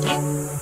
Thank you.